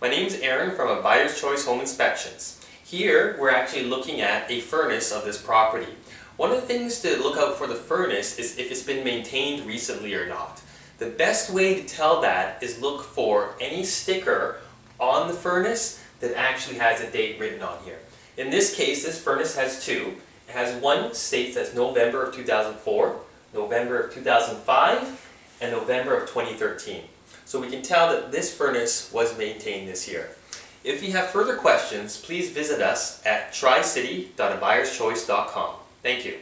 My name is Aaron from a Buyer's Choice Home Inspections. Here, we're actually looking at a furnace of this property. One of the things to look out for the furnace is if it's been maintained recently or not. The best way to tell that is look for any sticker on the furnace that actually has a date written on here. In this case, this furnace has two. It has one states that's November of 2004, November of 2005, and November of 2013. So we can tell that this furnace was maintained this year. If you have further questions, please visit us at tricity.abuyerschoice.com. Thank you.